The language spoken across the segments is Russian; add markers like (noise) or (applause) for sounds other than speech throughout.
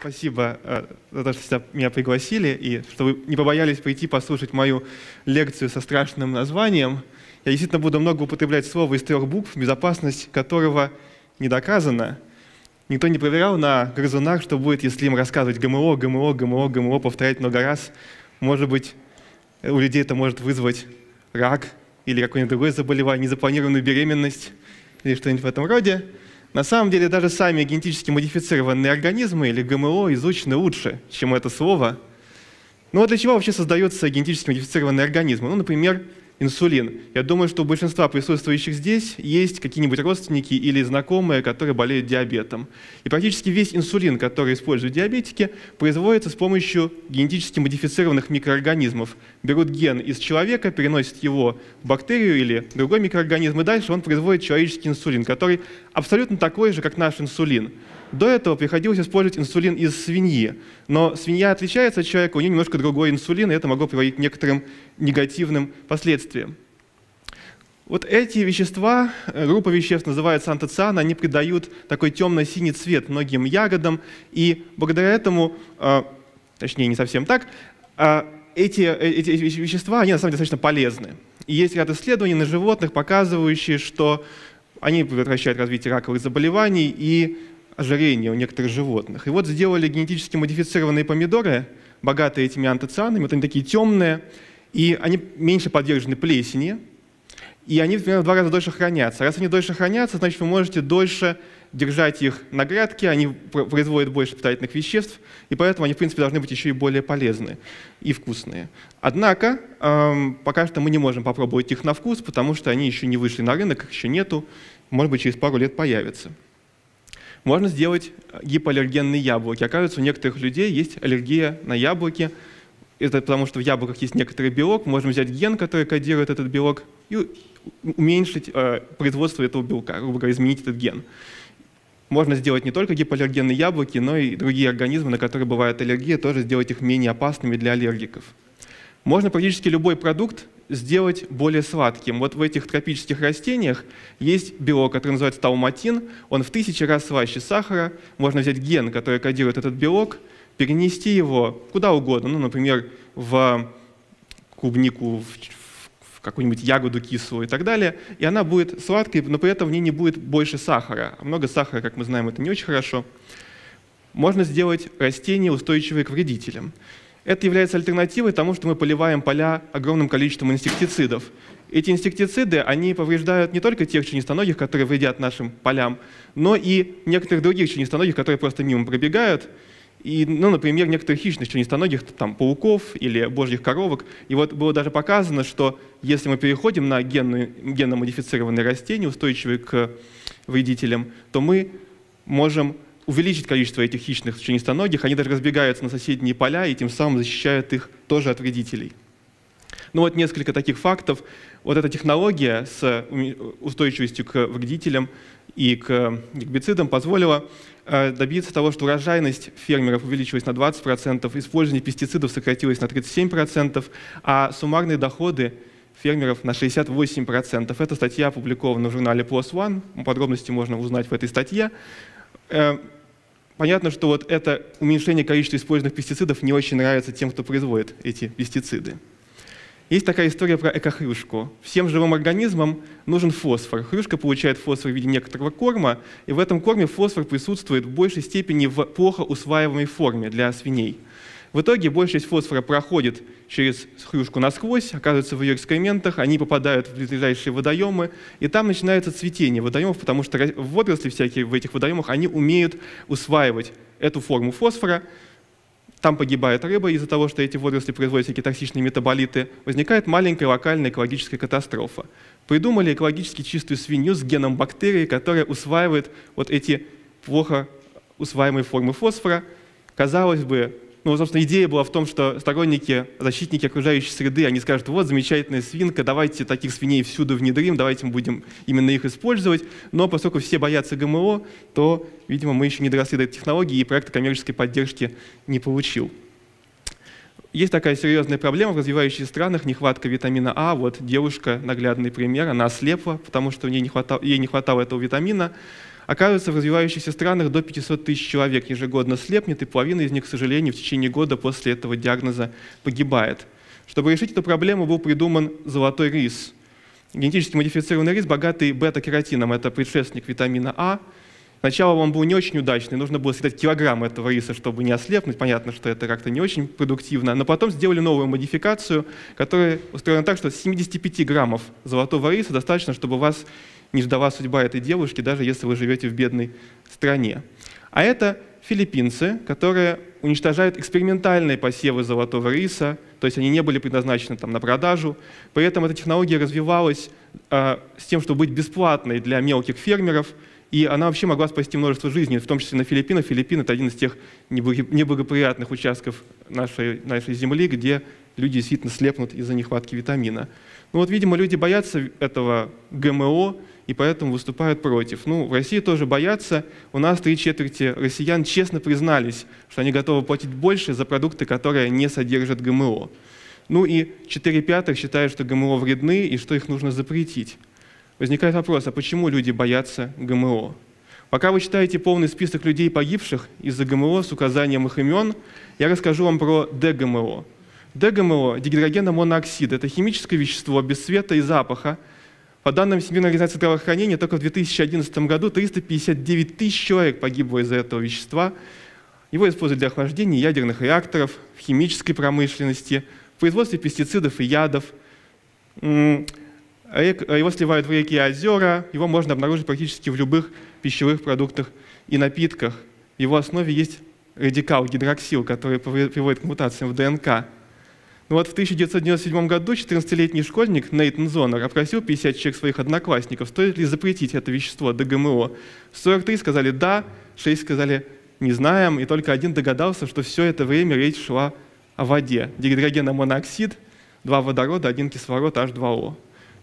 спасибо э, за то, что меня пригласили, и что вы не побоялись прийти послушать мою лекцию со страшным названием. Я действительно буду много употреблять слово из трех букв, безопасность которого не доказана. Никто не проверял на грызунах, что будет, если им рассказывать ГМО, ГМО, ГМО, ГМО, повторять много раз. Может быть, у людей это может вызвать рак или какое-нибудь другое заболевание, незапланированную беременность или что-нибудь в этом роде. На самом деле даже сами генетически модифицированные организмы или ГМО изучены лучше, чем это слово. Ну вот для чего вообще создаются генетически модифицированные организмы? Ну, например, инсулин. Я думаю, что у большинства присутствующих здесь есть какие-нибудь родственники или знакомые, которые болеют диабетом. И практически весь инсулин, который используют диабетики, производится с помощью генетически модифицированных микроорганизмов. Берут ген из человека, переносят его в бактерию или другой микроорганизм, и дальше он производит человеческий инсулин, который абсолютно такой же, как наш инсулин. До этого приходилось использовать инсулин из свиньи, но свинья отличается от человека, у нее немножко другой инсулин, и это могло приводить к некоторым негативным последствиям. Вот эти вещества, э, группа веществ называется антоциан, они придают такой темно-синий цвет многим ягодам, и благодаря этому, э, точнее не совсем так, э, эти, эти вещества, они на самом деле достаточно полезны. И есть ряд исследований на животных, показывающие, что они предотвращают развитие раковых заболеваний и ожирения у некоторых животных. И вот сделали генетически модифицированные помидоры, богатые этими антоцианами, вот они такие темные, и они меньше подвержены плесени, и они примерно в два раза дольше хранятся. Раз они дольше хранятся, значит, вы можете дольше держать их на грядке, они производят больше питательных веществ, и поэтому они, в принципе, должны быть еще и более полезные и вкусные. Однако, эм, пока что мы не можем попробовать их на вкус, потому что они еще не вышли на рынок, их еще нету, может быть, через пару лет появятся. Можно сделать гипоаллергенные яблоки. Оказывается, у некоторых людей есть аллергия на яблоки. Это потому, что в яблоках есть некоторый белок. Можем взять ген, который кодирует этот белок, и уменьшить э, производство этого белка, грубо говоря, изменить этот ген. Можно сделать не только гипоаллергенные яблоки, но и другие организмы, на которые бывает аллергия, тоже сделать их менее опасными для аллергиков. Можно практически любой продукт сделать более сладким. Вот в этих тропических растениях есть белок, который называется тауматин. Он в тысячи раз слаще сахара. Можно взять ген, который кодирует этот белок, перенести его куда угодно, ну, например, в клубнику, в какую-нибудь ягоду кислую и так далее, и она будет сладкой, но при этом в ней не будет больше сахара. А много сахара, как мы знаем, это не очень хорошо. Можно сделать растения, устойчивые к вредителям. Это является альтернативой тому, что мы поливаем поля огромным количеством инсектицидов. Эти инсектициды, они повреждают не только тех членистоногих, которые вредят нашим полям, но и некоторых других членистоногих, которые просто мимо пробегают, и, ну, например, некоторых хищных членистоногих, там, пауков или божьих коровок. И вот было даже показано, что если мы переходим на генно, генно-модифицированные растения, устойчивые к вредителям, то мы можем увеличить количество этих хищных членистоногих, они даже разбегаются на соседние поля и тем самым защищают их тоже от вредителей. Ну вот несколько таких фактов. Вот эта технология с устойчивостью к вредителям и к гербицидам позволила э, добиться того, что урожайность фермеров увеличилась на 20%, использование пестицидов сократилось на 37%, а суммарные доходы фермеров на 68%. Эта статья опубликована в журнале PLOS ONE, подробности можно узнать в этой статье. Понятно, что вот это уменьшение количества использованных пестицидов не очень нравится тем, кто производит эти пестициды. Есть такая история про экохрюшку. Всем живым организмам нужен фосфор. Хрюшка получает фосфор в виде некоторого корма, и в этом корме фосфор присутствует в большей степени в плохо усваиваемой форме для свиней. В итоге большая часть фосфора проходит через хрюшку насквозь, оказывается в ее экскрементах, они попадают в ближайшие водоемы, и там начинается цветение водоемов, потому что водоросли всякие в этих водоемах, они умеют усваивать эту форму фосфора, там погибает рыба из-за того, что эти водоросли производят всякие токсичные метаболиты, возникает маленькая локальная экологическая катастрофа. Придумали экологически чистую свинью с геном бактерии, которая усваивает вот эти плохо усваиваемые формы фосфора. Казалось бы, ну, собственно, идея была в том, что сторонники, защитники окружающей среды, они скажут, вот замечательная свинка, давайте таких свиней всюду внедрим, давайте мы будем именно их использовать. Но поскольку все боятся ГМО, то, видимо, мы еще не доросли до этой технологии, и проект коммерческой поддержки не получил. есть такая серьезная проблема в развивающихся странах, нехватка витамина А. Вот девушка, наглядный пример, она ослепла, потому что ей не хватало, ей не хватало этого витамина. Оказывается, в развивающихся странах до 500 тысяч человек ежегодно слепнет, и половина из них, к сожалению, в течение года после этого диагноза погибает. Чтобы решить эту проблему, был придуман золотой рис. Генетически модифицированный рис, богатый бета-кератином, это предшественник витамина А – Сначала он был не очень удачный, нужно было съедать килограмм этого риса, чтобы не ослепнуть. Понятно, что это как-то не очень продуктивно. Но потом сделали новую модификацию, которая устроена так, что 75 граммов золотого риса достаточно, чтобы вас не ждала судьба этой девушки, даже если вы живете в бедной стране. А это филиппинцы, которые уничтожают экспериментальные посевы золотого риса, то есть они не были предназначены там, на продажу. При этом эта технология развивалась э, с тем, чтобы быть бесплатной для мелких фермеров – и она вообще могла спасти множество жизней, в том числе на Филиппинах. Филиппины — это один из тех неблагоприятных участков нашей, нашей земли, где люди действительно слепнут из-за нехватки витамина. Ну вот, видимо, люди боятся этого ГМО, и поэтому выступают против. Ну, в России тоже боятся. У нас три четверти россиян честно признались, что они готовы платить больше за продукты, которые не содержат ГМО. Ну и четыре пятых считают, что ГМО вредны и что их нужно запретить. Возникает вопрос, а почему люди боятся ГМО? Пока вы читаете полный список людей, погибших из-за ГМО с указанием их имен, я расскажу вам про ДГМО. ДГМО – дигидрогеномонооксид. Это химическое вещество без цвета и запаха. По данным Всемирной организации здравоохранения, только в 2011 году 359 тысяч человек погибло из-за этого вещества. Его используют для охлаждения ядерных реакторов, в химической промышленности, в производстве пестицидов и ядов. Его сливают в реки и озера, его можно обнаружить практически в любых пищевых продуктах и напитках. В его основе есть радикал гидроксил, который приводит к мутациям в ДНК. Ну вот в 1997 году 14-летний школьник Нейтан Зонер опросил 50 человек своих одноклассников, стоит ли запретить это вещество ДГМО. 43 сказали «да», 6 сказали «не знаем», и только один догадался, что все это время речь шла о воде. Дигидрогеномоноксид, два водорода, один кислород, H2O.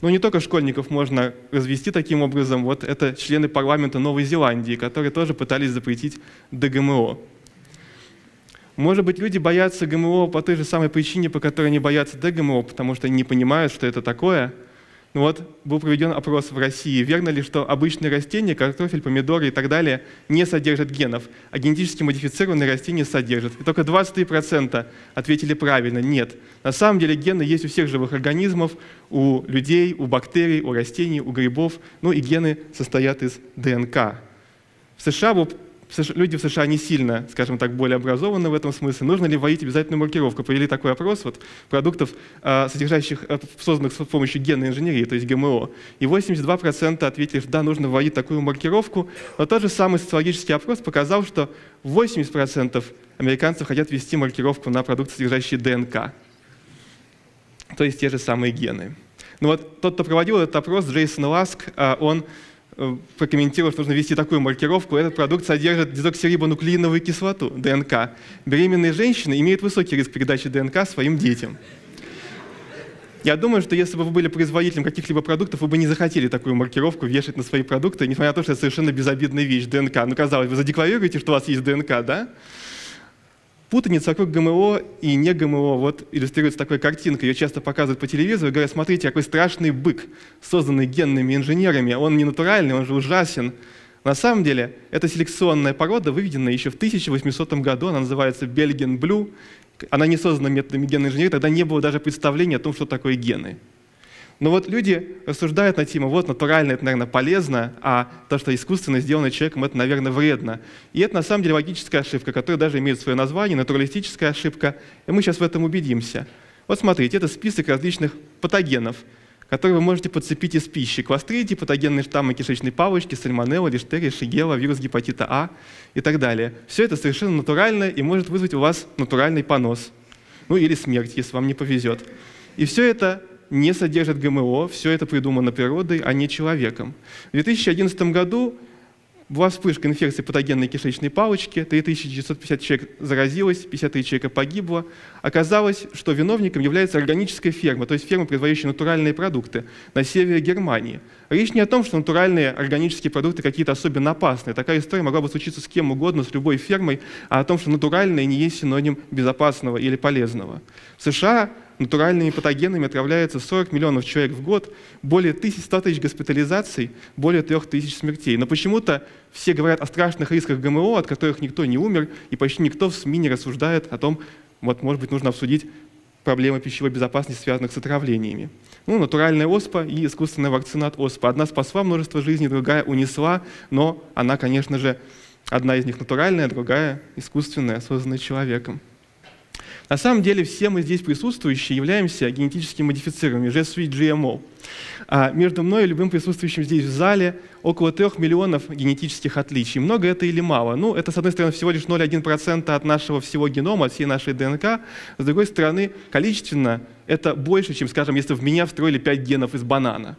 Но не только школьников можно развести таким образом. Вот это члены парламента Новой Зеландии, которые тоже пытались запретить ДГМО. Может быть, люди боятся ГМО по той же самой причине, по которой они боятся ДГМО, потому что они не понимают, что это такое – ну вот был проведен опрос в России. Верно ли, что обычные растения, картофель, помидоры и так далее, не содержат генов, а генетически модифицированные растения содержат? И только 23% ответили правильно, нет. На самом деле гены есть у всех живых организмов, у людей, у бактерий, у растений, у грибов, ну и гены состоят из ДНК. В США был люди в США не сильно, скажем так, более образованы в этом смысле. Нужно ли вводить обязательную маркировку? Провели такой опрос вот, продуктов, а, содержащих, э, созданных с помощью генной инженерии, то есть ГМО. И 82% ответили, что да, нужно вводить такую маркировку. Но тот же самый социологический опрос показал, что 80% американцев хотят ввести маркировку на продукты, содержащие ДНК. То есть те же самые гены. Ну вот тот, кто проводил этот опрос, Джейсон Ласк, а, он прокомментировал, что нужно ввести такую маркировку. Этот продукт содержит дезоксирибонуклеиновую кислоту, ДНК. Беременные женщины имеют высокий риск передачи ДНК своим детям. Я думаю, что если бы вы были производителем каких-либо продуктов, вы бы не захотели такую маркировку вешать на свои продукты, несмотря на то, что это совершенно безобидная вещь, ДНК. Ну, казалось, вы задекларируете, что у вас есть ДНК, да? Путаница вокруг ГМО и не ГМО вот иллюстрируется такой картинкой. Ее часто показывают по телевизору и говорят, смотрите, какой страшный бык, созданный генными инженерами. Он не натуральный, он же ужасен. На самом деле, это селекционная порода, выведенная еще в 1800 году. Она называется Belgian Blue. Она не создана методами генной инженерии, тогда не было даже представления о том, что такое гены. Но вот люди рассуждают на тему, вот натурально это, наверное, полезно, а то, что искусственно сделано человеком, это, наверное, вредно. И это на самом деле логическая ошибка, которая даже имеет свое название, натуралистическая ошибка, и мы сейчас в этом убедимся. Вот смотрите, это список различных патогенов, которые вы можете подцепить из пищи. Кластридии, патогенные штаммы кишечной палочки, сальмонелла, лиштерия, шигела, вирус гепатита А и так далее. Все это совершенно натурально и может вызвать у вас натуральный понос. Ну или смерть, если вам не повезет. И все это не содержит ГМО, все это придумано природой, а не человеком. В 2011 году Была вспышка инфекции патогенной кишечной палочки, 3950 человек заразилось, 53 человека погибло. Оказалось, что виновником является органическая ферма, то есть ферма, производящая натуральные продукты на севере Германии. Речь не о том, что натуральные органические продукты какие-то особенно опасные. Такая история могла бы случиться с кем угодно, с любой фермой, а о том, что натуральные не есть синоним безопасного или полезного. В США натуральными патогенами отравляется 40 миллионов человек в год, более 100 тысяч госпитализаций, более 3 тысяч смертей. Но почему-то все говорят о страшных рисках ГМО, от которых никто не умер, и почти никто в СМИ не рассуждает о том, вот, может быть, нужно обсудить проблемы пищевой безопасности, связанных с отравлениями. Ну, натуральная оспа и искусственная вакцина от оспы. Одна спасла множество жизней, другая унесла, но она, конечно же, одна из них натуральная, другая искусственная, созданная человеком. На самом деле все мы здесь присутствующие являемся генетически модифицированными, suis GMO. А между мной и любым присутствующим здесь в зале около трех миллионов генетических отличий. Много это или мало? Ну, это, с одной стороны, всего лишь 0,1% от нашего всего генома, от всей нашей ДНК. С другой стороны, количественно это больше, чем, скажем, если в меня встроили 5 генов из банана.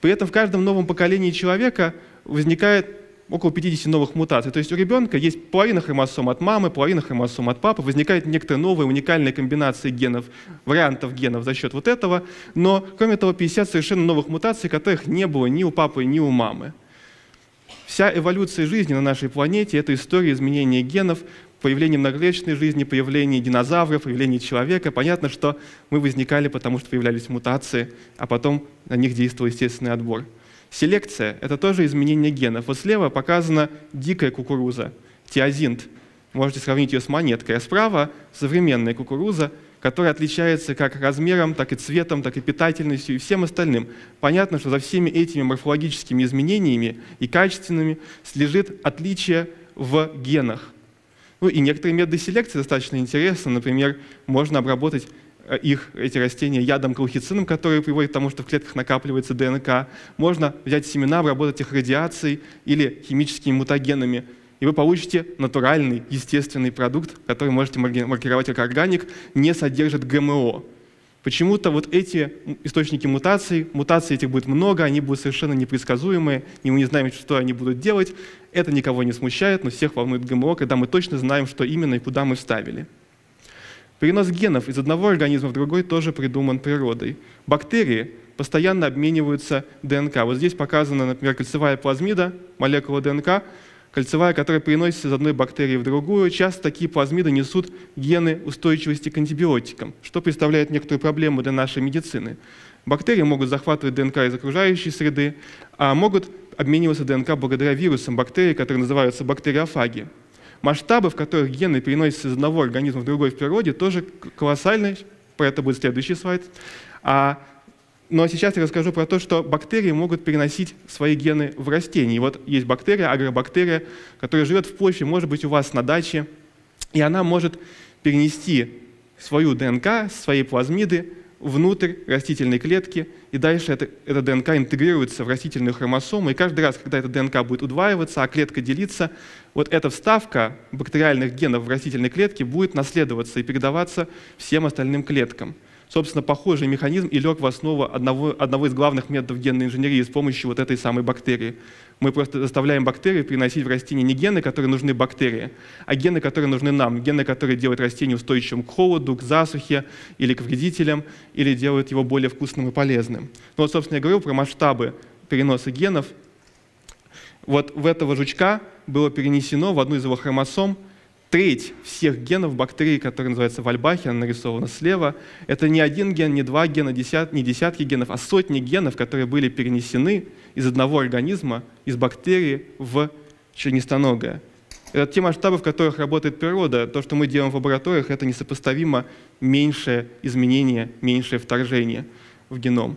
При этом в каждом новом поколении человека возникает около 50 новых мутаций. То есть у ребенка есть половина хромосом от мамы, половина хромосом от папы, возникает некоторые новые уникальные комбинации генов, вариантов генов за счет вот этого, но кроме того 50 совершенно новых мутаций, которых не было ни у папы, ни у мамы. Вся эволюция жизни на нашей планете — это история изменения генов, появление многоклеточной жизни, появление динозавров, появление человека. Понятно, что мы возникали, потому что появлялись мутации, а потом на них действовал естественный отбор. Селекция – это тоже изменение генов. Вот слева показана дикая кукуруза, тиазинт. Можете сравнить ее с монеткой. А справа – современная кукуруза, которая отличается как размером, так и цветом, так и питательностью и всем остальным. Понятно, что за всеми этими морфологическими изменениями и качественными лежит отличие в генах. Ну и некоторые методы селекции достаточно интересны. Например, можно обработать их, эти растения ядом колхицином, который приводит к тому, что в клетках накапливается ДНК. Можно взять семена, обработать их радиацией или химическими мутагенами, и вы получите натуральный, естественный продукт, который можете маркировать как органик, не содержит ГМО. Почему-то вот эти источники мутаций, мутаций этих будет много, они будут совершенно непредсказуемые, и мы не знаем, что они будут делать. Это никого не смущает, но всех волнует ГМО, когда мы точно знаем, что именно и куда мы вставили. Перенос генов из одного организма в другой тоже придуман природой. Бактерии постоянно обмениваются ДНК. Вот здесь показана, например, кольцевая плазмида, молекула ДНК, кольцевая, которая переносится из одной бактерии в другую. Часто такие плазмиды несут гены устойчивости к антибиотикам, что представляет некоторую проблему для нашей медицины. Бактерии могут захватывать ДНК из окружающей среды, а могут обмениваться ДНК благодаря вирусам бактерий, которые называются бактериофаги. Масштабы, в которых гены переносятся из одного организма в другой в природе, тоже колоссальные. Про это будет следующий слайд. А, но сейчас я расскажу про то, что бактерии могут переносить свои гены в растения. И вот есть бактерия, агробактерия, которая живет в почве, может быть, у вас на даче, и она может перенести свою ДНК, свои плазмиды внутрь растительной клетки, и дальше это, эта ДНК интегрируется в растительную хромосому, и каждый раз, когда эта ДНК будет удваиваться, а клетка делиться, вот эта вставка бактериальных генов в растительной клетке будет наследоваться и передаваться всем остальным клеткам. Собственно, похожий механизм и лег в основу одного, одного из главных методов генной инженерии с помощью вот этой самой бактерии. Мы просто заставляем бактерии приносить в растение не гены, которые нужны бактерии, а гены, которые нужны нам. Гены, которые делают растение устойчивым к холоду, к засухе или к вредителям, или делают его более вкусным и полезным. Ну вот, собственно, я говорил про масштабы переноса генов. Вот в этого жучка было перенесено в одну из его хромосом треть всех генов бактерий, которые называются вальбахи, она нарисована слева, это не один ген, не два гена, десят, не десятки генов, а сотни генов, которые были перенесены из одного организма, из бактерии в членистоногое. Это те масштабы, в которых работает природа. То, что мы делаем в лабораториях, это несопоставимо меньшее изменение, меньшее вторжение в геном.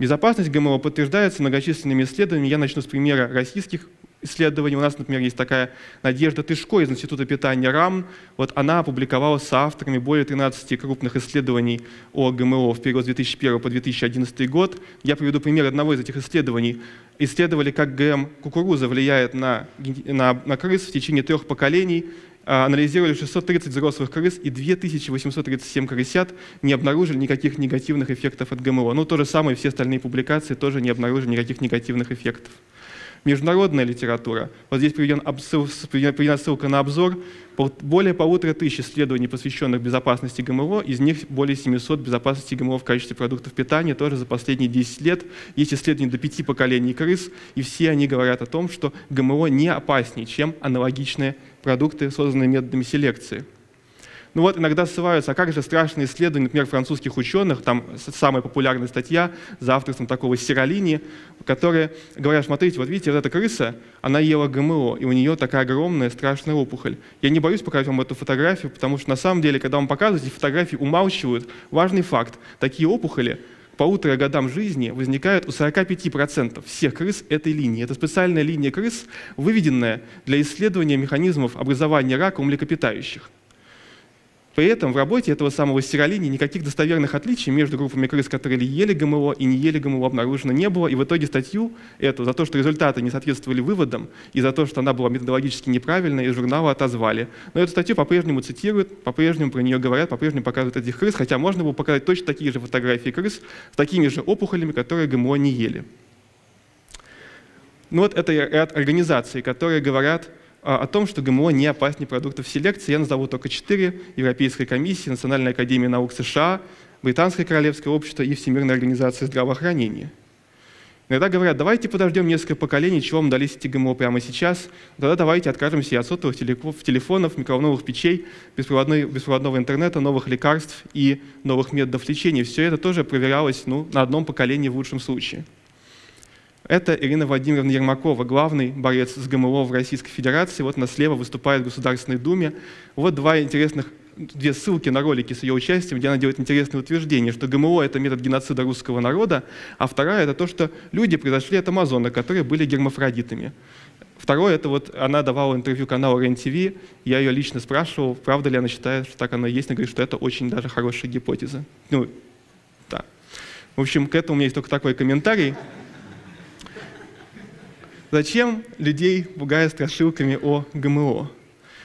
Безопасность ГМО подтверждается многочисленными исследованиями. Я начну с примера российских исследований. У нас, например, есть такая Надежда Тышко из Института питания РАМ. Вот она опубликовала с авторами более 13 крупных исследований о ГМО в период с 2001 по 2011 год. Я приведу пример одного из этих исследований. Исследовали, как ГМ кукуруза влияет на, на, на крыс в течение трех поколений а, анализировали 630 взрослых крыс, и 2837 крысят не обнаружили никаких негативных эффектов от ГМО. Ну, то же самое, все остальные публикации тоже не обнаружили никаких негативных эффектов. Международная литература. Вот здесь приведен приведена ссылка на обзор. Более полутора тысяч исследований, посвященных безопасности ГМО, из них более 700 безопасности ГМО в качестве продуктов питания, тоже за последние 10 лет. Есть исследования до пяти поколений крыс, и все они говорят о том, что ГМО не опаснее, чем аналогичные продукты, созданные методами селекции. Ну вот иногда ссылаются, а как же страшные исследования, например, французских ученых, там самая популярная статья за авторством такого Сиролини, которые говорят, смотрите, вот видите, вот эта крыса, она ела ГМО, и у нее такая огромная страшная опухоль. Я не боюсь показать вам эту фотографию, потому что на самом деле, когда вам показывают, эти фотографии умалчивают важный факт. Такие опухоли полутора годам жизни возникают у 45% всех крыс этой линии. Это специальная линия крыс, выведенная для исследования механизмов образования рака у млекопитающих. При этом в работе этого самого стиролини никаких достоверных отличий между группами крыс, которые ели ГМО и не ели ГМО, обнаружено не было. И в итоге статью эту за то, что результаты не соответствовали выводам и за то, что она была методологически неправильной, из журнала отозвали. Но эту статью по-прежнему цитируют, по-прежнему про нее говорят, по-прежнему показывают этих крыс, хотя можно было показать точно такие же фотографии крыс с такими же опухолями, которые ГМО не ели. Ну вот это ряд организаций, которые говорят о том, что ГМО не опаснее продуктов селекции. Я назову только четыре. Европейская комиссия, Национальная академия наук США, Британское королевское общество и Всемирная организация здравоохранения. Иногда говорят, давайте подождем несколько поколений, чего вам дались эти ГМО прямо сейчас, тогда давайте откажемся от сотовых телефонов, микроволновых печей, беспроводного интернета, новых лекарств и новых методов лечения. Все это тоже проверялось ну, на одном поколении в лучшем случае. Это Ирина Владимировна Ермакова, главный борец с ГМО в Российской Федерации. Вот она слева выступает в Государственной Думе. Вот два интересных две ссылки на ролики с ее участием, где она делает интересное утверждение, что ГМО – это метод геноцида русского народа, а вторая – это то, что люди произошли от амазонок, которые были гермафродитами. Второе – это вот она давала интервью каналу РЕН-ТВ, я ее лично спрашивал, правда ли она считает, что так оно и есть, она говорит, что это очень даже хорошая гипотеза. Ну, да. В общем, к этому у меня есть только такой комментарий. Зачем людей пугают страшилками о ГМО?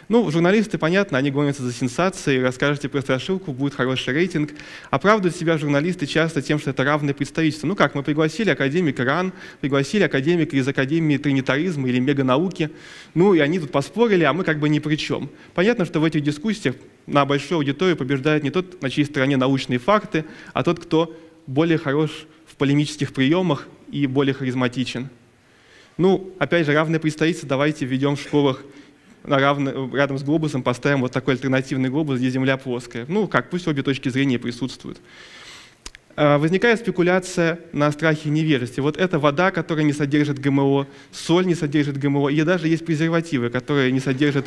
Ну, журналисты, понятно, они гонятся за сенсацией, расскажете про страшилку, будет хороший рейтинг. Оправдывают себя журналисты часто тем, что это равное представительство. Ну как, мы пригласили академика РАН, пригласили академика из Академии Тринитаризма или Меганауки, ну и они тут поспорили, а мы как бы ни при чем. Понятно, что в этих дискуссиях на большую аудиторию побеждает не тот, на чьей стороне научные факты, а тот, кто более хорош в полемических приемах и более харизматичен. Ну, опять же, равное представительство давайте введем в школах равно, рядом с глобусом поставим вот такой альтернативный глобус, где Земля плоская. Ну, как, пусть обе точки зрения присутствуют. А, возникает спекуляция на страхе и. Вот это вода, которая не содержит ГМО, соль не содержит ГМО, и даже есть презервативы, которые не содержат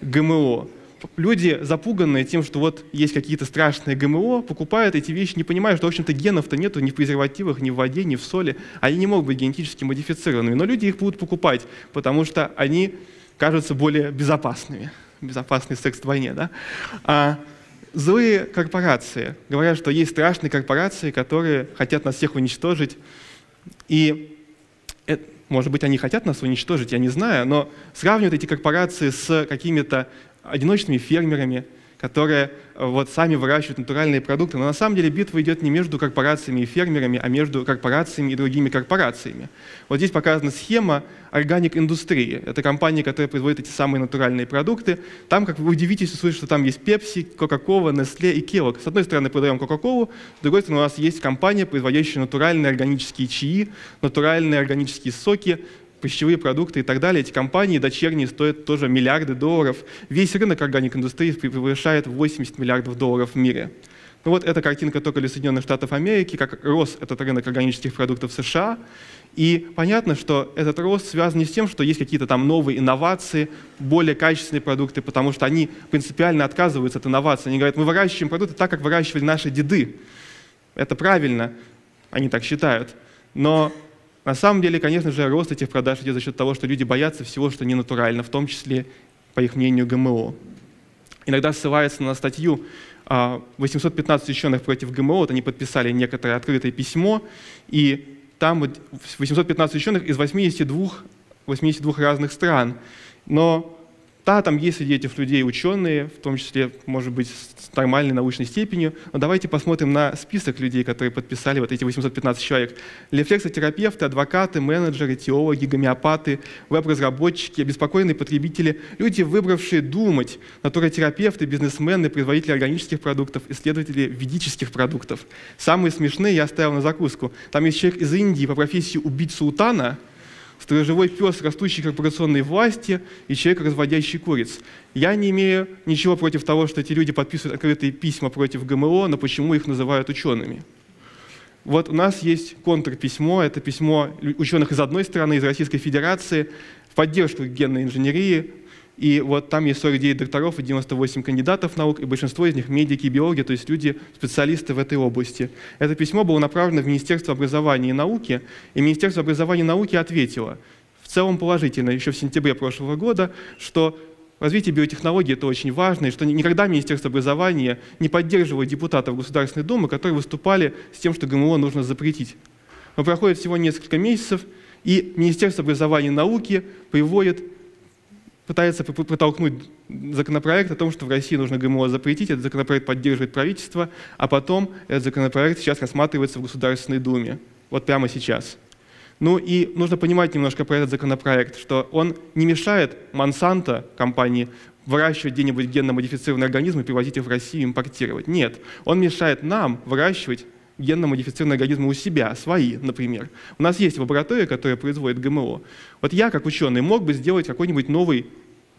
ГМО люди, запуганные тем, что вот есть какие-то страшные ГМО, покупают эти вещи, не понимая, что, в общем-то, генов-то нету ни в презервативах, ни в воде, ни в соли. Они не могут быть генетически модифицированными. Но люди их будут покупать, потому что они кажутся более безопасными. Безопасный секс вдвойне, да? А злые корпорации говорят, что есть страшные корпорации, которые хотят нас всех уничтожить. И это, может быть, они хотят нас уничтожить, я не знаю, но сравнивают эти корпорации с какими-то одиночными фермерами, которые э, вот сами выращивают натуральные продукты. Но на самом деле битва идет не между корпорациями и фермерами, а между корпорациями и другими корпорациями. Вот здесь показана схема органик индустрии. Это компания, которая производит эти самые натуральные продукты. Там, как вы удивитесь, услышать, что там есть Pepsi, Coca-Cola, Nestle и Kellogg. С одной стороны, продаем Coca-Cola, с другой стороны, у нас есть компания, производящая натуральные органические чаи, натуральные органические соки, пищевые продукты и так далее. Эти компании дочерние стоят тоже миллиарды долларов. Весь рынок органик-индустрии превышает 80 миллиардов долларов в мире. Ну вот эта картинка только для Соединенных Штатов Америки, как рос этот рынок органических продуктов в США. И понятно, что этот рост связан не с тем, что есть какие-то там новые инновации, более качественные продукты, потому что они принципиально отказываются от инноваций. Они говорят, мы выращиваем продукты так, как выращивали наши деды. Это правильно, они так считают. Но на самом деле, конечно же, рост этих продаж идет за счет того, что люди боятся всего, что не натурально, в том числе, по их мнению, ГМО. Иногда ссылается на статью 815 а, ученых против ГМО, вот они подписали некоторое открытое письмо, и там 815 ученых из 82, 82 разных стран. Но Да, там есть среди этих людей ученые, в том числе, может быть, с нормальной научной степенью, но давайте посмотрим на список людей, которые подписали вот эти 815 человек. Рефлексотерапевты, адвокаты, менеджеры, теологи, гомеопаты, веб-разработчики, обеспокоенные потребители, люди, выбравшие думать, натуротерапевты, бизнесмены, производители органических продуктов, исследователи ведических продуктов. Самые смешные я оставил на закуску. Там есть человек из Индии по профессии убить султана – сторожевой пес растущей корпорационной власти и человек, разводящий куриц. Я не имею ничего против того, что эти люди подписывают открытые письма против ГМО, но почему их называют учеными? Вот у нас есть контрписьмо, это письмо ученых из одной страны, из Российской Федерации, в поддержку генной инженерии, и вот там есть 49 докторов и 98 кандидатов наук, и большинство из них медики и биологи, то есть люди, специалисты в этой области. Это письмо было направлено в Министерство образования и науки, и Министерство образования и науки ответило в целом положительно еще в сентябре прошлого года, что развитие биотехнологий – это очень важно, и что никогда Министерство образования не поддерживало депутатов Государственной Думы, которые выступали с тем, что ГМО нужно запретить. Но проходит всего несколько месяцев, и Министерство образования и науки приводит пытается протолкнуть законопроект о том, что в России нужно ГМО запретить. Этот законопроект поддерживает правительство, а потом этот законопроект сейчас рассматривается в Государственной Думе. Вот прямо сейчас. Ну и нужно понимать немножко про этот законопроект, что он не мешает Монсанто, компании, выращивать где-нибудь генно-модифицированные организмы, привозить их в Россию, импортировать. Нет, он мешает нам выращивать генно-модифицированные организмы у себя, свои, например. У нас есть лаборатория, которая производит ГМО. Вот я, как ученый, мог бы сделать какой-нибудь новый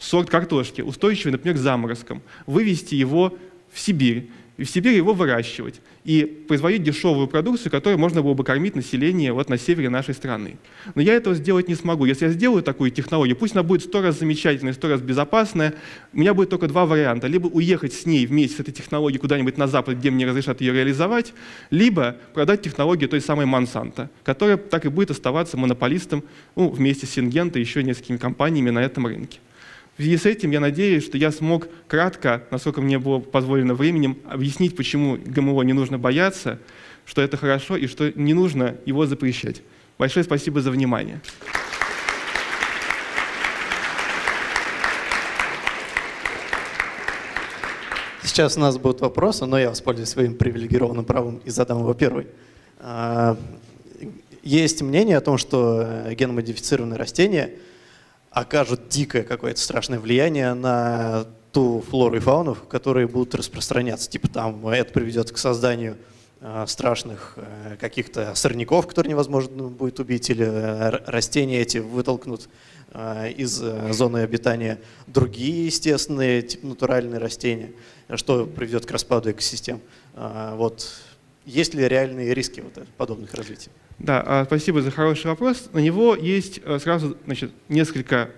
сорт картошки, устойчивый, например, к заморозкам, вывести его в Сибирь, и в Сибири его выращивать и производить дешевую продукцию, которой можно было бы кормить население вот на севере нашей страны. Но я этого сделать не смогу. Если я сделаю такую технологию, пусть она будет сто раз замечательная, сто раз безопасная, у меня будет только два варианта. Либо уехать с ней вместе с этой технологией куда-нибудь на Запад, где мне разрешат ее реализовать, либо продать технологию той самой Монсанто, которая так и будет оставаться монополистом ну, вместе с Сингента и еще несколькими компаниями на этом рынке. В связи с этим я надеюсь, что я смог кратко, насколько мне было позволено временем, объяснить, почему ГМО не нужно бояться, что это хорошо и что не нужно его запрещать. Большое спасибо за внимание. Сейчас у нас будут вопросы, но я воспользуюсь своим привилегированным правом и задам его первый. А, есть мнение о том, что геномодифицированные растения – окажут дикое какое-то страшное влияние на ту флору и фауну, которые будут распространяться. Типа там это приведет к созданию э, страшных э, каких-то сорняков, которые невозможно будет убить, или э, растения эти вытолкнут из зоны обитания другие естественные, типа натуральные растения, что приведет к распаду экосистем. Вот есть ли реальные риски вот подобных развитий? Да, а, спасибо за хороший вопрос. На него есть э, сразу значит, несколько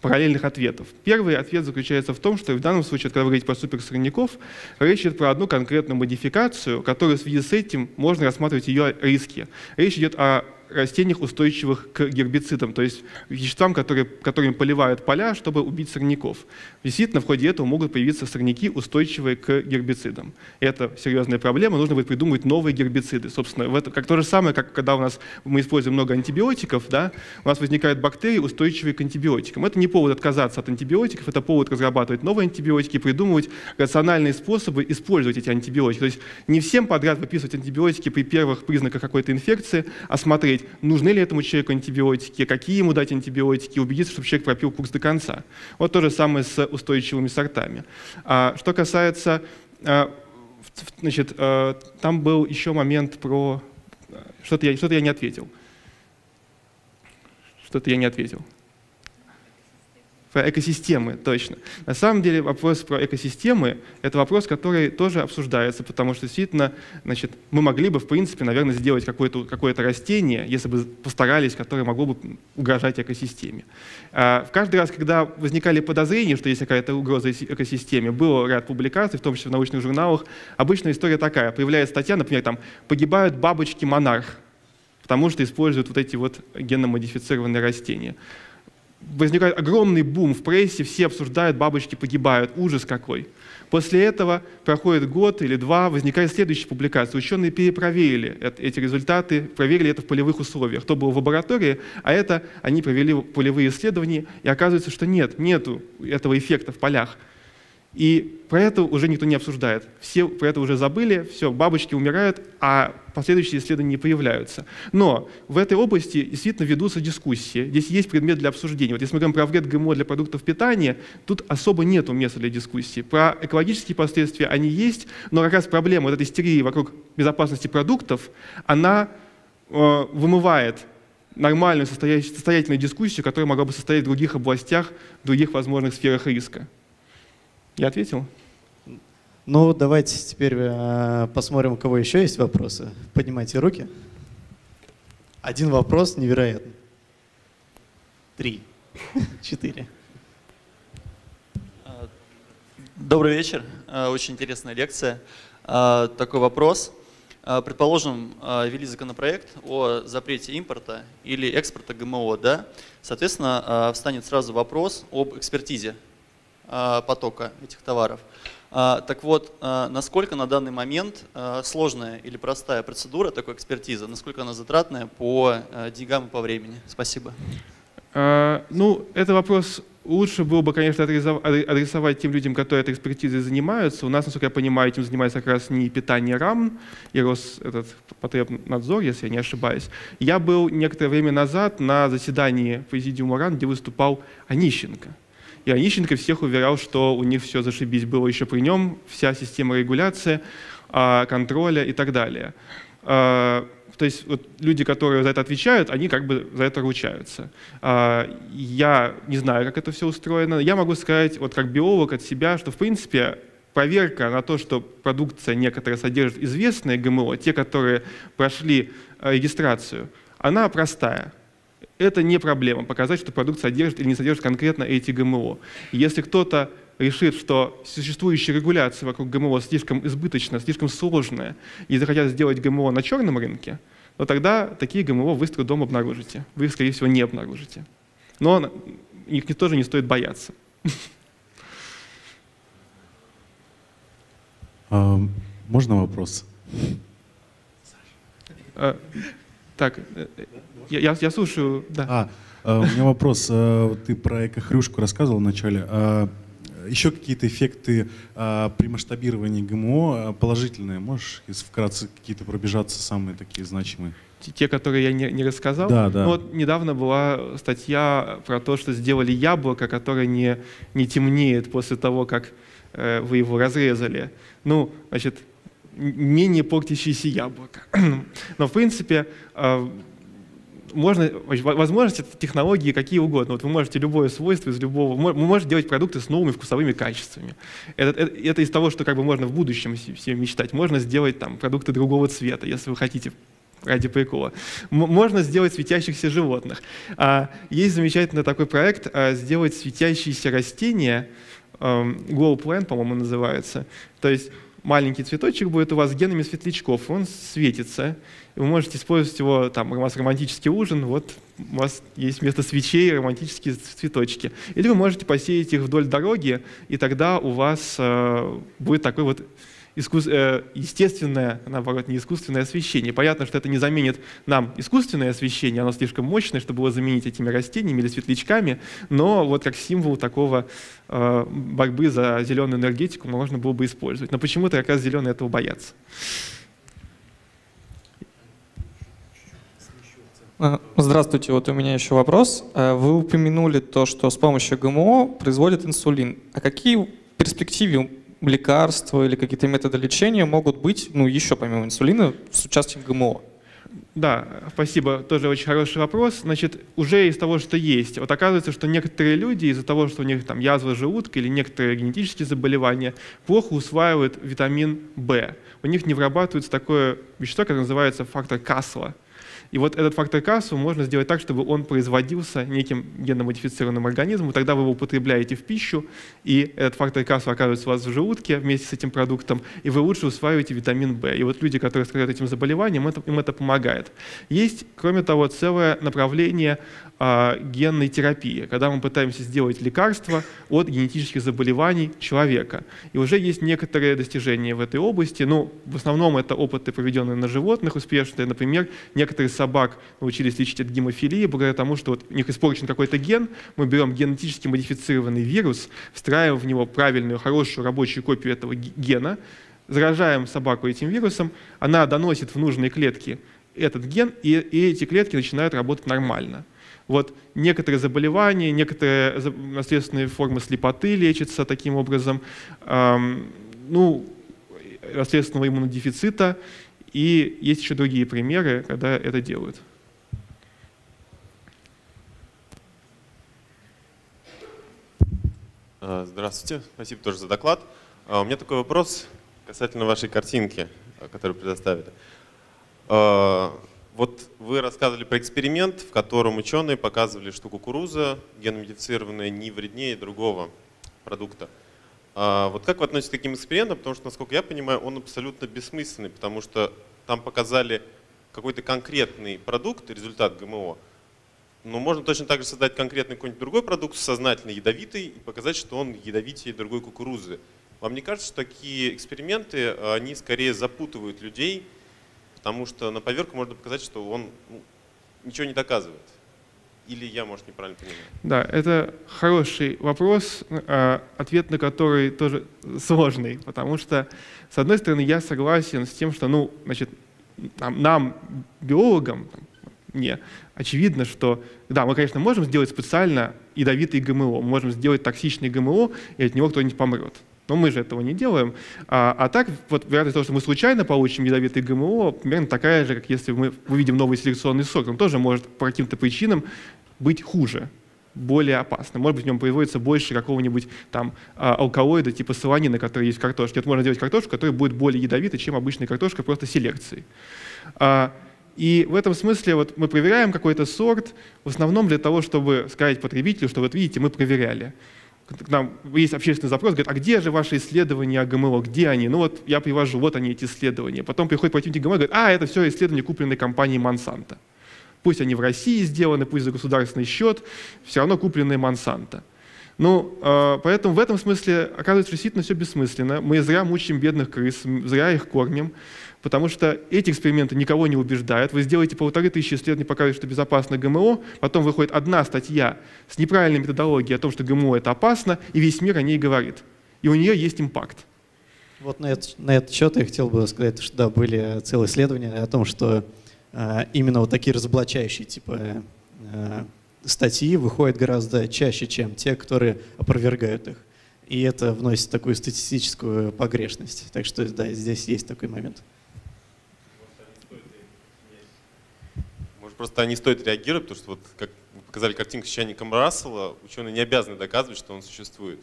параллельных ответов. Первый ответ заключается в том, что в данном случае, когда вы говорите про суперсорняков, речь идет про одну конкретную модификацию, которую в связи с этим можно рассматривать ее риски. Речь идет о растениях, устойчивых к гербицидам, то есть веществам, которые, которыми поливают поля, чтобы убить сорняков. Действительно, в ходе этого могут появиться сорняки, устойчивые к гербицидам. Это серьезная проблема, нужно будет придумывать новые гербициды. Собственно, это, как то же самое, как когда у нас мы используем много антибиотиков, да, у нас возникают бактерии, устойчивые к антибиотикам. Это не повод отказаться от антибиотиков, это повод разрабатывать новые антибиотики, придумывать рациональные способы использовать эти антибиотики. То есть не всем подряд выписывать антибиотики при первых признаках какой-то инфекции, а смотреть, посмотреть, нужны ли этому человеку антибиотики, какие ему дать антибиотики, убедиться, чтобы человек пропил курс до конца. Вот то же самое с устойчивыми сортами. А, что касается, а, значит, а, там был еще момент про... Что-то я, что я не ответил. Что-то я не ответил. Про экосистемы, точно. На самом деле вопрос про экосистемы – это вопрос, который тоже обсуждается, потому что действительно значит, мы могли бы, в принципе, наверное, сделать какое-то какое растение, если бы постарались, которое могло бы угрожать экосистеме. А каждый раз, когда возникали подозрения, что есть какая-то угроза экосистеме, был ряд публикаций, в том числе в научных журналах. Обычная история такая. Появляется статья, например, там «Погибают бабочки-монарх», потому что используют вот эти вот генно-модифицированные растения возникает огромный бум в прессе, все обсуждают, бабочки погибают, ужас какой. После этого проходит год или два, возникает следующая публикация. Ученые перепроверили эти результаты, проверили это в полевых условиях. То было в лаборатории, а это они провели полевые исследования, и оказывается, что нет, нету этого эффекта в полях. И про это уже никто не обсуждает. Все про это уже забыли, все, бабочки умирают, а последующие исследования не появляются. Но в этой области действительно ведутся дискуссии. Здесь есть предмет для обсуждения. Вот если мы говорим про вред ГМО для продуктов питания, тут особо нет места для дискуссии. Про экологические последствия они есть, но как раз проблема вот этой истерии вокруг безопасности продуктов, она э, вымывает нормальную состоятельную дискуссию, которая могла бы состоять в других областях, в других возможных сферах риска. Я ответил? Ну, давайте теперь э, посмотрим, у кого еще есть вопросы. Поднимайте руки. Один вопрос невероятный. Три. (laughs) Четыре. Добрый вечер. Э, очень интересная лекция. Э, такой вопрос. Предположим, ввели законопроект о запрете импорта или экспорта ГМО, да? Соответственно, встанет сразу вопрос об экспертизе а, потока этих товаров. А, так вот, а, насколько на данный момент сложная или простая процедура такой экспертизы, насколько она затратная по деньгам и по времени? Спасибо. Ну, это вопрос лучше было бы, конечно, адресовать тем людям, которые этой экспертизой занимаются. У нас, насколько я понимаю, этим занимается как раз не питание РАМ и Рос, этот потребнадзор, если я не ошибаюсь. Я был некоторое время назад на заседании президиума РАН, где выступал Онищенко. И Онищенко всех уверял, что у них все зашибись было еще при нем, вся система регуляции, а, контроля и так далее. А, то есть вот люди, которые за это отвечают, они как бы за это ручаются. А, я не знаю, как это все устроено. Я могу сказать, вот как биолог от себя, что в принципе проверка на то, что продукция некоторая содержит известные ГМО, те, которые прошли регистрацию, она простая это не проблема, показать, что продукт содержит или не содержит конкретно эти ГМО. Если кто-то решит, что существующая регуляция вокруг ГМО слишком избыточная, слишком сложная, и захотят сделать ГМО на черном рынке, то тогда такие ГМО вы с трудом обнаружите. Вы их, скорее всего, не обнаружите. Но их тоже не стоит бояться. А, можно вопрос? А, так, э, я, я, я слушаю, да. А, а, у меня вопрос. А, ты про экохрюшку рассказывал вначале. А, еще какие-то эффекты при масштабировании ГМО положительные? Можешь вкратце какие-то пробежаться, самые такие значимые? те, которые я не, не рассказал. Да, да. Ну, вот недавно была статья про то, что сделали яблоко, которое не, не темнеет после того, как э, вы его разрезали. Ну, значит, менее портящееся яблоко. (clears throat) Но, в принципе, э, можно, возможности технологии какие угодно. Вот вы можете любое свойство из любого, вы можете делать продукты с новыми вкусовыми качествами. Это, это, это из того, что как бы можно в будущем все мечтать. Можно сделать там продукты другого цвета, если вы хотите ради прикола. Можно сделать светящихся животных. А, есть замечательный такой проект а, сделать светящиеся растения, Glow Plant, по-моему, называется. То есть маленький цветочек будет у вас с генами светлячков, он светится. Вы можете использовать его, там, у вас романтический ужин, вот у вас есть вместо свечей романтические цветочки. Или вы можете посеять их вдоль дороги, и тогда у вас э, будет такой вот искус... Э, естественное, наоборот, не искусственное освещение. Понятно, что это не заменит нам искусственное освещение, оно слишком мощное, чтобы его заменить этими растениями или светлячками, но вот как символ такого э, борьбы за зеленую энергетику можно было бы использовать. Но почему-то как раз зеленые этого боятся. А, здравствуйте, вот у меня еще вопрос. Э, вы упомянули то, что с помощью ГМО производят инсулин. А какие в перспективе лекарства или какие-то методы лечения могут быть, ну, еще помимо инсулина, с участием ГМО? Да, спасибо. Тоже очень хороший вопрос. Значит, уже из того, что есть, вот оказывается, что некоторые люди из-за того, что у них там язва желудка или некоторые генетические заболевания, плохо усваивают витамин В. У них не вырабатывается такое вещество, которое называется фактор Касла. И вот этот фактор кассу можно сделать так, чтобы он производился неким генно-модифицированным организмом, тогда вы его употребляете в пищу, и этот фактор кассу оказывается у вас в желудке вместе с этим продуктом, и вы лучше усваиваете витамин В. И вот люди, которые страдают этим заболеванием, это, им это помогает. Есть, кроме того, целое направление а, генной терапии, когда мы пытаемся сделать лекарство от генетических заболеваний человека. И уже есть некоторые достижения в этой области. Ну, в основном это опыты, проведенные на животных успешные. Например, некоторые собак научились лечить от гемофилии благодаря тому, что вот у них испорчен какой-то ген, мы берем генетически модифицированный вирус, встраиваем в него правильную, хорошую рабочую копию этого гена, заражаем собаку этим вирусом, она доносит в нужные клетки этот ген, и, и эти клетки начинают работать нормально. Вот некоторые заболевания, некоторые наследственные формы слепоты лечатся таким образом, эм, ну, наследственного иммунодефицита, и есть еще другие примеры, когда это делают. А, здравствуйте, спасибо тоже за доклад. А, у меня такой вопрос касательно вашей картинки, которую предоставили. Вот вы рассказывали про эксперимент, в котором ученые показывали, что кукуруза геномодифицированная не вреднее другого продукта. А вот как вы относитесь к таким экспериментам? Потому что, насколько я понимаю, он абсолютно бессмысленный, потому что там показали какой-то конкретный продукт, результат ГМО, но можно точно так же создать конкретный какой-нибудь другой продукт, сознательно ядовитый, и показать, что он ядовитее другой кукурузы. Вам не кажется, что такие эксперименты, они скорее запутывают людей, Потому что на поверку можно показать, что он ну, ничего не доказывает. Или я, может, неправильно понимаю? Да, это хороший вопрос, а, ответ на который тоже сложный, потому что, с одной стороны, я согласен с тем, что, ну, значит, нам, нам биологам, мне, очевидно, что, да, мы, конечно, можем сделать специально ядовитый ГМО, мы можем сделать токсичный ГМО, и от него кто-нибудь помрет. Но мы же этого не делаем. А, а так, вот вероятность того, что мы случайно получим ядовитый ГМО, примерно такая же, как если мы увидим новый селекционный сорт. Он тоже может по каким-то причинам быть хуже более опасным. Может быть, в нем производится больше какого-нибудь там а, алкалоида типа солонина, который есть в картошке. Это можно сделать картошку, которая будет более ядовитой, чем обычная картошка просто селекции. А, и в этом смысле вот мы проверяем какой-то сорт в основном для того, чтобы сказать потребителю, что вот видите, мы проверяли к нам есть общественный запрос, говорит, а где же ваши исследования о ГМО, где они? Ну вот я привожу, вот они, эти исследования. Потом приходит противник ГМО и говорит, а, это все исследования, купленные компанией Монсанто. Пусть они в России сделаны, пусть за государственный счет, все равно купленные Монсанто. Ну, э, поэтому в этом смысле, оказывается, действительно все бессмысленно. Мы зря мучаем бедных крыс, зря их кормим потому что эти эксперименты никого не убеждают. Вы сделаете полторы тысячи исследований, показываете, что безопасно ГМО, потом выходит одна статья с неправильной методологией о том, что ГМО это опасно, и весь мир о ней говорит. И у нее есть импакт. Вот на, этот, на этот счет я хотел бы сказать, что да, были целые исследования о том, что э, именно вот такие разоблачающие типа э, статьи выходят гораздо чаще, чем те, которые опровергают их. И это вносит такую статистическую погрешность. Так что да, здесь есть такой момент. просто не стоит реагировать, потому что вот как вы показали картинку с чайником Рассела, ученые не обязаны доказывать, что он существует.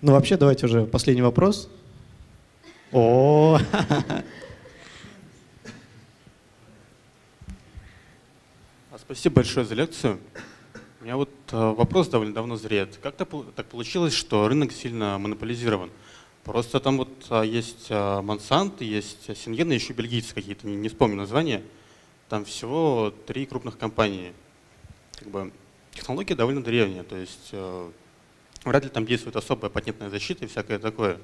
Ну вообще давайте уже последний вопрос. О, а (laughs) Спасибо большое за лекцию. У меня вот э, вопрос довольно давно зреет. Как так получилось, что рынок сильно монополизирован? Просто там вот а, есть а, Монсант, есть Сингена, еще бельгийцы какие-то, не, вспомню название. Там всего три крупных компании. Как бы технология довольно древняя, то есть э, вряд ли там действует особая патентная защита и всякое такое.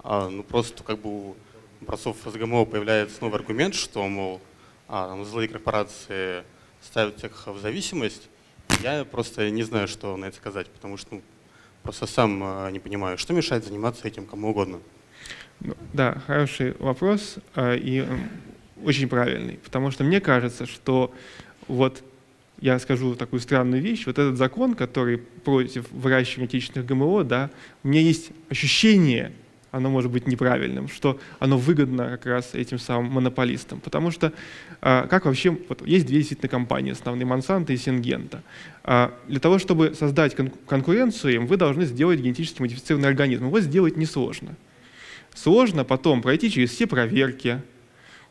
А, ну просто как бы у борцов с ГМО появляется новый аргумент, что, мол, а, там, злые корпорации ставят всех в зависимость. Я просто не знаю, что на это сказать, потому что ну, Просто сам а, не понимаю, что мешает заниматься этим кому угодно. Ну, да, хороший вопрос а, и очень правильный, потому что мне кажется, что вот я скажу такую странную вещь, вот этот закон, который против выращивания отечественных ГМО, да, у меня есть ощущение, оно может быть неправильным, что оно выгодно как раз этим самым монополистам. Потому что а, как вообще, вот есть две действительно компании, основные Монсанто и Сингента. Для того, чтобы создать кон конкуренцию им, вы должны сделать генетически модифицированный организм. Его сделать несложно. Сложно потом пройти через все проверки,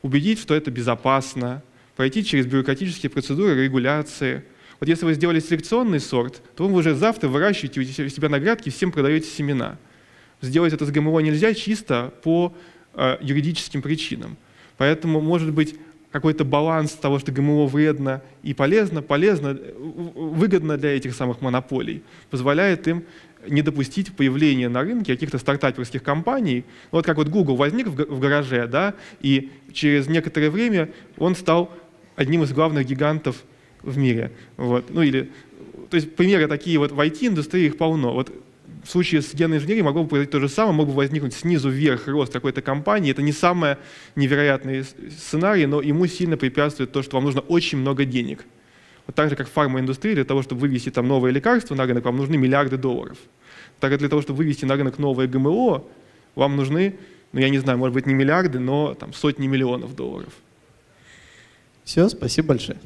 убедить, что это безопасно, пройти через бюрократические процедуры регуляции. Вот если вы сделали селекционный сорт, то вы уже завтра выращиваете у себя на грядке, всем продаете семена. Сделать это с ГМО нельзя чисто по э, юридическим причинам. Поэтому, может быть, какой-то баланс того, что ГМО вредно и полезно, полезно, выгодно для этих самых монополий, позволяет им не допустить появления на рынке каких-то стартаперских компаний. Вот как вот Google возник в гараже, да, и через некоторое время он стал одним из главных гигантов в мире. Вот. Ну, или, то есть примеры такие вот в IT-индустрии их полно. Вот в случае с генной инженерией могло бы произойти то же самое, мог бы возникнуть снизу вверх рост какой-то компании. Это не самый невероятный сценарий, но ему сильно препятствует то, что вам нужно очень много денег. Вот так же, как в фармаиндустрии, для того, чтобы вывести там новые лекарства на рынок, вам нужны миллиарды долларов. Так как для того, чтобы вывести на рынок новое ГМО, вам нужны, ну я не знаю, может быть не миллиарды, но там сотни миллионов долларов. Все, спасибо большое.